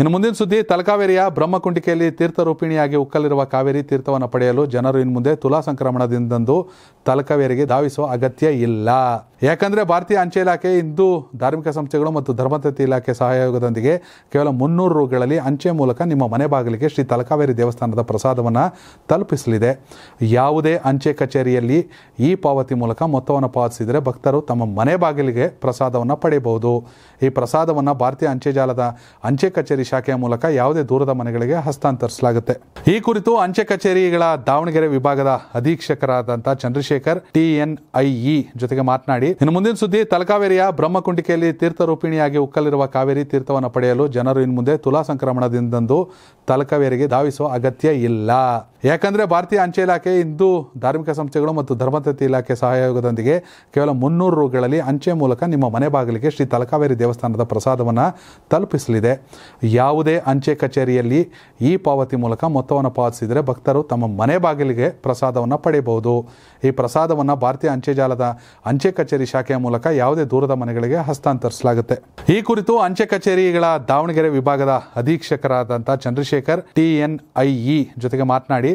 ಇನ್ನು ಮುಂದಿನ ಸುದ್ದಿ, ತಲಕಾವೇರಿಯ ಬ್ರಹ್ಮಕುಂಟಿಕೆಯಲ್ಲಿ ತೀರ್ಥರೂಪಿಣಿಯಾಗಿ ಉಕ್ಕಲಿರುವ ಕಾವೇರಿ ತೀರ್ಥವನ್ನು ಪಡೆಯಲು ಜನರು ಇನ್ನು ಮುಂದೆ ತುಲಾ ಸಂಕ್ರಮಣದಿಂದಂದು ತಲಕಾವೇರಿಗೆ ಧಾವಿಸುವ ಅಗತ್ಯ ಇಲ್ಲ. ಯಾಕಂದ್ರೆ ಭಾರತೀಯ ಅಂಚೆ ಇಲಾಖೆ ಇಂದು ಧಾರ್ಮಿಕ ಸಂಸ್ಥೆಗಳು ಮತ್ತು ಧರ್ಮತತಿ ಇಲಾಖೆ ಸಹಯೋಗದೊಂದಿಗೆ ಕೇವಲ ಮುನ್ನೂರು ರೂಗಳಲ್ಲಿ ಅಂಚೆ ಮೂಲಕ ನಿಮ್ಮ ಮನೆ ಬಾಗಿಲಿಗೆ ಶ್ರೀ ತಲಕಾವೇರಿ ದೇವಸ್ಥಾನದ ಪ್ರಸಾದವನ್ನು ತಲುಪಿಸಲಿದೆ. ಯಾವುದೇ ಅಂಚೆ ಕಚೇರಿಯಲ್ಲಿ ಈ ಪಾವತಿ ಮೂಲಕ ಮೊತ್ತವನ್ನು ಪಾವತಿಸಿದರೆ ಭಕ್ತರು ತಮ್ಮ ಮನೆ ಬಾಗಿಲಿಗೆ ಪ್ರಸಾದವನ್ನು ಪಡೆಯಬಹುದು. ಈ ಪ್ರಸಾದವನ್ನು ಭಾರತೀಯ ಅಂಚೆ ಜಾಲದ ಅಂಚೆ ಕಚೇರಿ ಶಾಖೆಯ ಮೂಲಕ ಯಾವುದೇ ದೂರದ ಮನೆಗಳಿಗೆ ಹಸ್ತಾಂತರಿಸಲಾಗುತ್ತೆ. ಈ ಕುರಿತು ಅಂಚೆ ಕಚೇರಿಗಳ ದಾವಣಗೆರೆ ವಿಭಾಗದ ಅಧೀಕ್ಷಕರಾದಂಥ ಚಂದ್ರಶೇಖರ್ ಟಿಎನ್ಐಇ ಜೊತೆಗೆ ಮಾತನಾಡಿ ಇನ್ನು ಮುಂದಿನ ಸುದ್ದಿ, ತಲಕಾವೇರಿಯ ಬ್ರಹ್ಮಕುಂಡಿಕೆಯಲ್ಲಿ ತೀರ್ಥರೂಪಿಣಿಯಾಗಿ ಉಕ್ಕಲಿರುವ ಕಾವೇರಿ ತೀರ್ಥವನ್ನು ಪಡೆಯಲು ಜನರು ಇನ್ನು ಮುಂದೆ ತುಲಾ ಸಂಕ್ರಮಣದಿಂದಂದು ತಲಕಾವೇರಿಗೆ ಧಾವಿಸುವ ಅಗತ್ಯ ಇಲ್ಲ. ಯಾಕಂದ್ರೆ ಭಾರತೀಯ ಅಂಚೆ ಇಲಾಖೆ ಇಂದು ಧಾರ್ಮಿಕ ಸಂಸ್ಥೆಗಳು ಮತ್ತು ಧರ್ಮತತ್ವ ಇಲಾಖೆ ಸಹಯೋಗದೊಂದಿಗೆ ಕೇವಲ ಮುನ್ನೂರು ರೂಗಳಲ್ಲಿ ಅಂಚೆ ಮೂಲಕ ನಿಮ್ಮ ಮನೆ ಬಾಗಿಲಿಗೆ ಶ್ರೀ ತಲಕಾವೇರಿ ದೇವಸ್ಥಾನದ ಪ್ರಸಾದವನ್ನು ತಲುಪಿಸಲಿದೆ. ಯಾವುದೇ ಅಂಚೆ ಕಚೇರಿಯಲ್ಲಿ ಈ ಪಾವತಿ ಮೂಲಕ ಮೊತ್ತವನ್ನು ಪಾವತಿಸಿದರೆ ಭಕ್ತರು ತಮ್ಮ ಮನೆ ಬಾಗಿಲಿಗೆ ಪ್ರಸಾದವನ್ನು ಪಡೆಯಬಹುದು. ಈ ಪ್ರಸಾದವನ್ನು ಭಾರತೀಯ ಅಂಚೆ ಜಾಲದ ಅಂಚೆ ಕಚೇರಿ ಶಾಖೆಯ ಮೂಲಕ ಯಾವುದೇ ದೂರದ ಮನೆಗಳಿಗೆ ಹಸ್ತಾಂತರಿಸಲಾಗುತ್ತೆ. ಈ ಕುರಿತು ಅಂಚೆ ಕಚೇರಿಗಳ ದಾವಣಗೆರೆ ವಿಭಾಗದ ಅಧೀಕ್ಷಕರಾದಂತಹ ಚಂದ್ರಶೇಖರ್ ಟಿಎನ್ಐಇ ಜೊತೆಗೆ ಮಾತನಾಡಿ